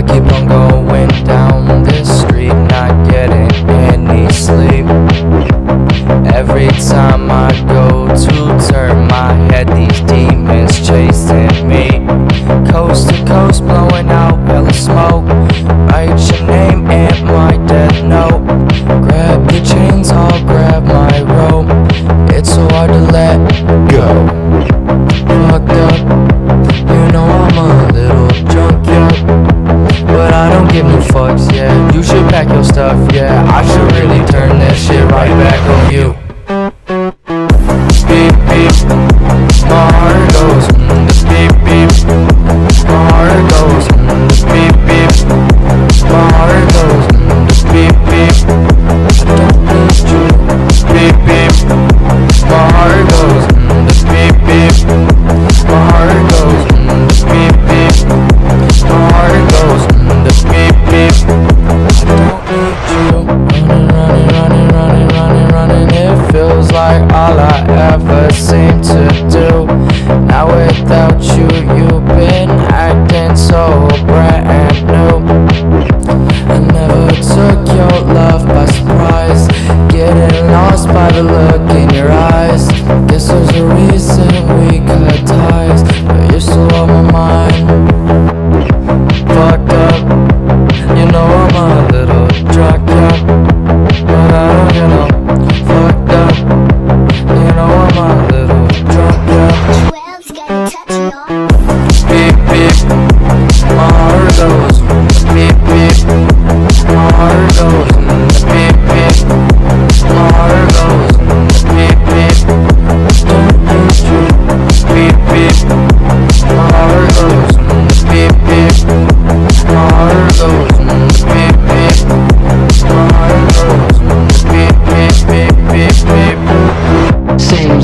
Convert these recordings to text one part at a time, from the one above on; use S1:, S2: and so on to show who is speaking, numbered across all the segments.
S1: I keep on going down this street, not getting any sleep. Every time I go to turn my head, these demons chasing me. Coast your stuff, yeah. I should really turn that shit right back on you. Thank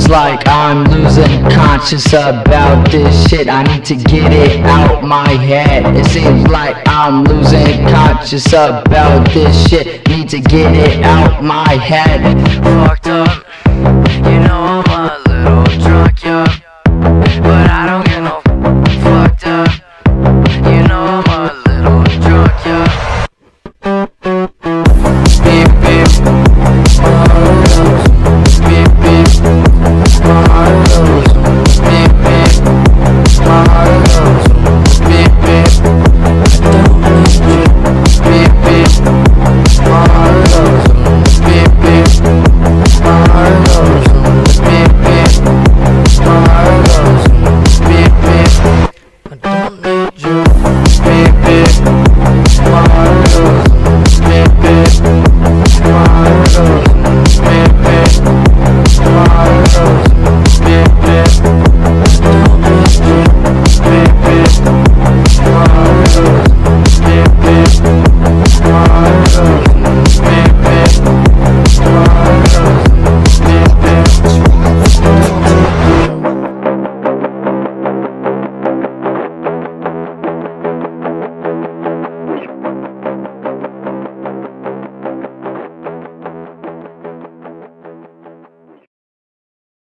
S1: Like I'm
S2: losing conscious about this shit. I need to get it out my head. It seems like I'm losing conscious about this shit. Need to get it out my head.
S1: Fucked up. You know I'm a little drunk, yeah But I don't